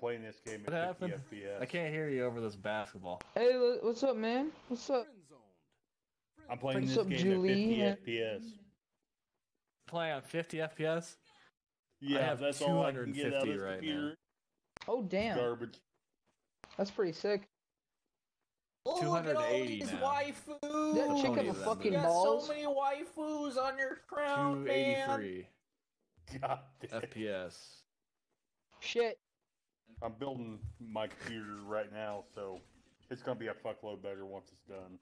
playing this game What at 50 happened? FPS. I can't hear you over this basketball. Hey, what's up, man? What's up? I'm playing What's this up, game Julie? at 50 FPS. Playing on 50 FPS. Yeah, have that's all I can get out of 250 this right now. Oh, damn. Garbage. That's pretty sick. Oh, look at all 280 these now. waifus. That chick Pony have a of fucking you got balls. so many waifus on your crown, man. 283 God damn. FPS. Shit. I'm building my computer right now, so it's gonna be a fuckload better once it's done.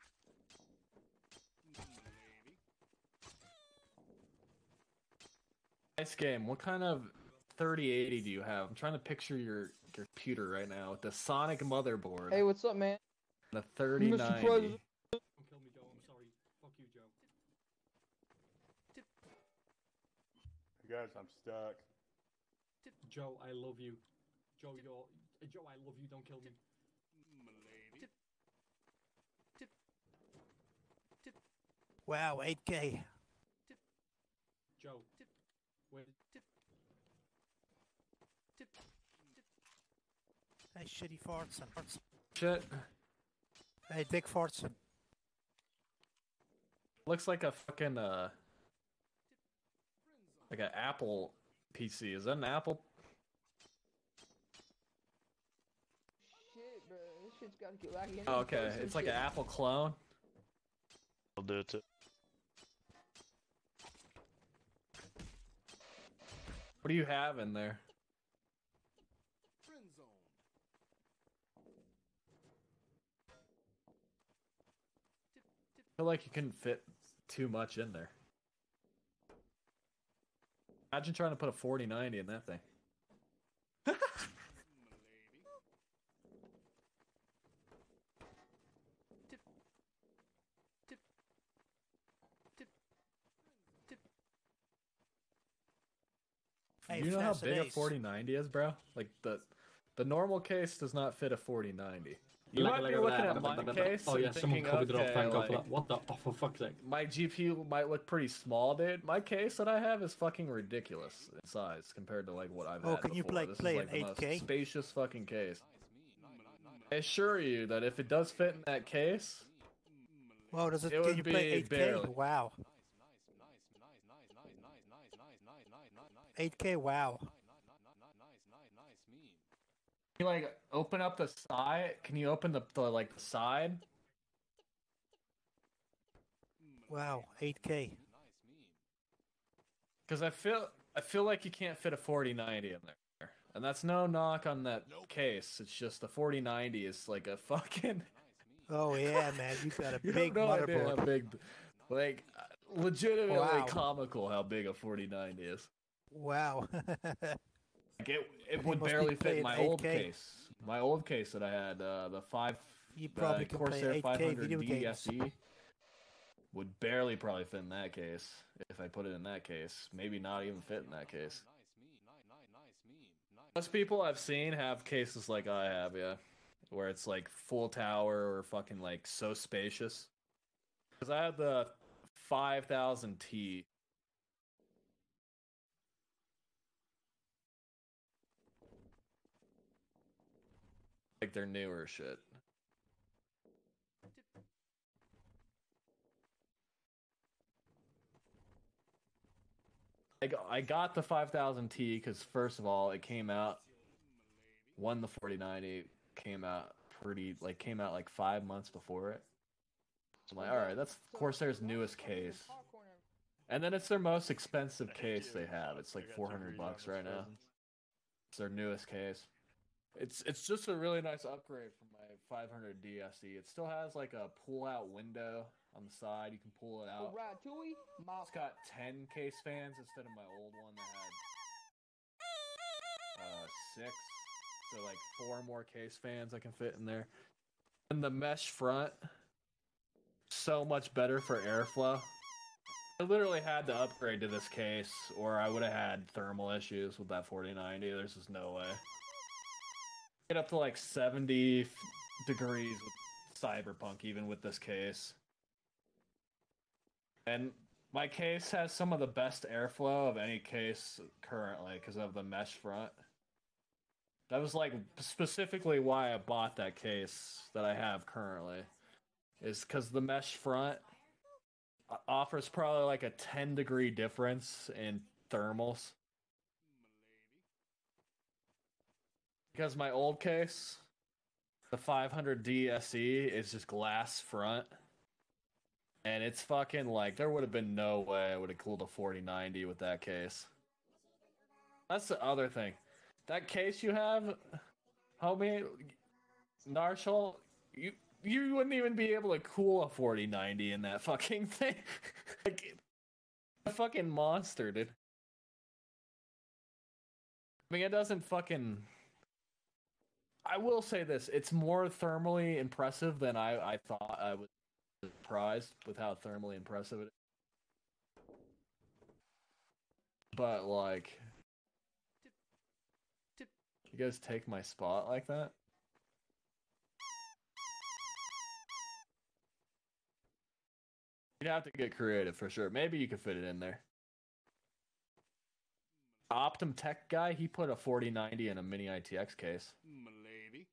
Nice game. What kind of 3080 do you have? I'm trying to picture your, your computer right now with the Sonic motherboard. Hey, what's up, man? the Mr. 3090. President. Don't kill me, Joe. I'm sorry. Fuck you, Joe. Hey guys, I'm stuck. Joe, I love you. Joe, you're. uh, Joe, I love you. Don't kill me. Wow, 8K. Joe. Wait. Hey, shitty Fortson. Shit. Hey, Dick Fortson. Looks like a fucking uh like an Apple PC. Is that an Apple? Shit, bro. This shit's gotta get laggy. Oh, okay, it's like an Apple clone. I'll do it. too. What do you have in there? I feel like you couldn't fit too much in there. Imagine trying to put a 4090 in that thing. Hey, you know how big a Ace. 4090 is, bro? Like the the normal case does not fit a 4090. You Like- might be looking at my case Oh yeah, someone thinking, covered it up. okay, Thank God for that. What the? Oh, for fuck's sake. my GPU might look pretty small, dude. My case that I have is fucking ridiculous in size compared to like what I've Oh, had can you play- this play is in like the 8K? spacious fucking case. I assure you that if it does fit in that case, Wow, does it, It can would you play 8K? barely. Wow. 8K, wow. you like open up the side. Can you open the, the like the side? Wow, 8K. Because I feel I feel like you can't fit a 4090 in there, and that's no knock on that case. It's just the 4090 is like a fucking. Oh, yeah, man, you've got a You big have no idea how big, like, legitimately Wow. comical how big a 4090 is. Wow. Like it, it would barely fit my old 8K. case. My old case that I had, uh, the five, you probably play Corsair 500. DSE would barely probably fit in that case if I put it in that case. Maybe not even fit in that case. Most people I've seen have cases like I have, yeah, where it's like full tower or fucking like so spacious. Because I had the 5000T. Like they're newer shit. I got, I got the 5000T because first of all, it came out when the 4090 came out pretty like came out like five months before it. I'm like, all right, that's Corsair's newest case, and then it's their most expensive case they have. It's like 400 bucks right now. It's their newest case. It's it's just a really nice upgrade from my 500 DSE. It still has like a pull-out window on the side. You can pull it out. Ratatouille? It's got 10 case fans instead of my old one that had uh, six. So, like, four more case fans I can fit in there. And the mesh front, so much better for airflow. I literally had to upgrade to this case, or I would have had thermal issues with that 4090. There's just no way. Get up to like 70 degrees with Cyberpunk, even with this case. And my case has some of the best airflow of any case currently because of the mesh front. That was like specifically why I bought that case that I have currently. Is because the mesh front offers probably like a 10 degree difference in thermals. Because my old case, the 500 DSE is just glass front. And it's fucking like, there would have been no way I would have cooled a 4090 with that case. That's the other thing. That case you have, homie, Narshal, you you wouldn't even be able to cool a 4090 in that fucking thing. like, a fucking monster, dude. I mean, it doesn't fucking. I will say this: it's more thermally impressive than I I thought. I was surprised with how thermally impressive it is. But like, you guys take my spot like that? You'd have to get creative for sure. Maybe you could fit it in there. Optimum Tech guy, he put a 4090 in a mini ITX case. Maybe.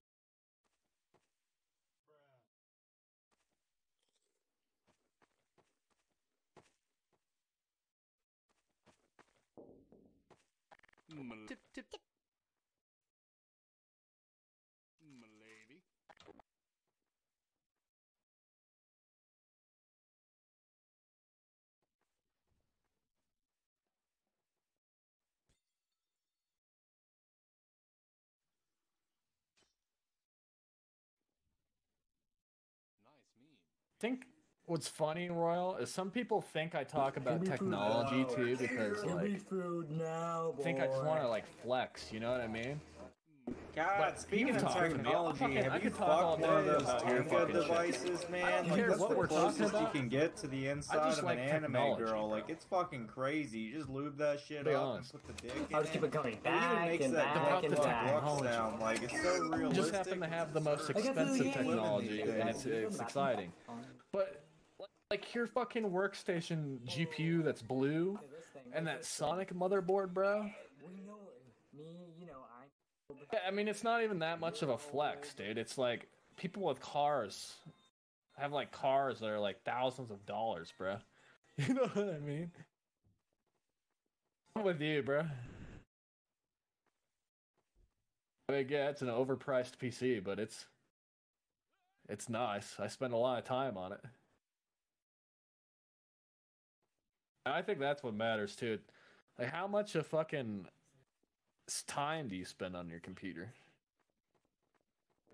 Tip, tip, tip. Maybe. Nice meme. I think what's funny, Royal, is some people think I talk about technology too because like food now, I think I just want to like flex. You know what I mean? God, But speaking you of talk to me. I'll technology, fucking- I have you could fucked one of those about your Tenga fucking shit. devices, man? I don't Like that's what the we're talking closest you can get to the inside of like an anime girl. bro. Like it's fucking crazy. You just lube that shit Be up honest. and put the dick in I'll just keep it. it going It even back makes and that back About and back. gluck sound. Like it's so You realistic. just happen to have the most expensive technology, and it's it's exciting. But like your fucking workstation GPU that's blue and that Sonic motherboard, bro. We know me, you know, I. I mean, it's not even that much of a flex, dude. It's like people with cars have like cars that are like thousands of dollars, bro. You know what I mean? I'm with you, bro. I mean, yeah, it's an overpriced PC, but it's it's nice. I spend a lot of time on it. I think that's what matters too. Like, how much of fucking time do you spend on your computer?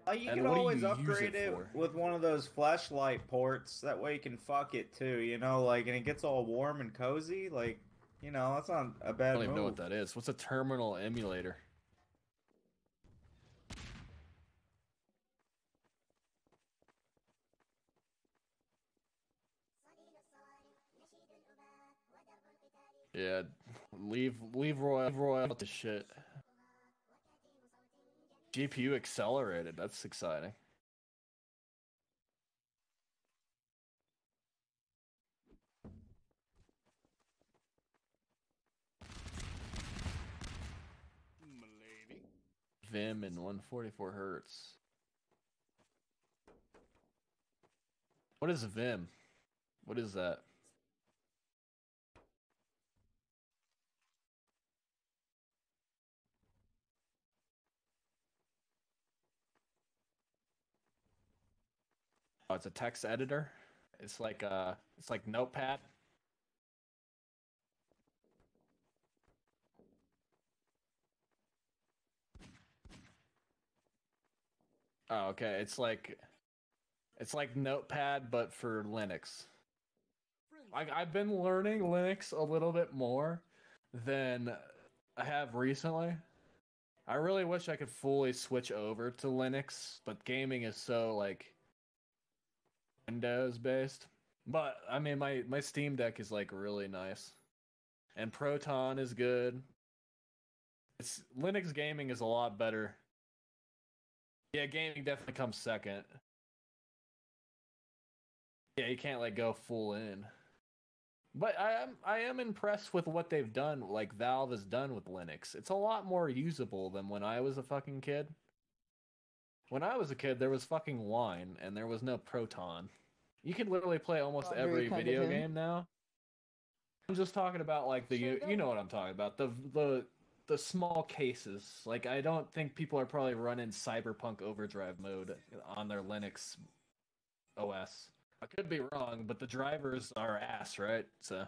Uh, you And can always you upgrade it it, with one of those flashlight ports. That way you can fuck it too, you know, like, and it gets all warm and cozy. Like, you know, that's not a bad I don't even know what that is. What's a terminal emulator? Yeah, leave leave Roy leave Roy out the shit. GPU accelerated. That's exciting. Vim and 144 hertz. What is Vim? What is that? Oh, it's a text editor. It's like uh, it's like Notepad. Oh, okay. It's like it's like Notepad but for Linux. Like I've been learning Linux a little bit more than I have recently. I really wish I could fully switch over to Linux, but gaming is so like Windows based. But I mean my my Steam Deck is like really nice. And Proton is good. It's Linux gaming is a lot better. Yeah, gaming definitely comes second. Yeah, you can't like go full in. But I am I am impressed with what they've done, like Valve has done with Linux. It's a lot more usable than when I was a fucking kid. When I was a kid, there was fucking Wine and there was no Proton. You can literally play almost every video game now. I'm just talking about like the you, you know what I'm talking about the the the small cases. Like I don't think people are probably running Cyberpunk Overdrive mode on their Linux OS. I could be wrong, but the drivers are ass, right? So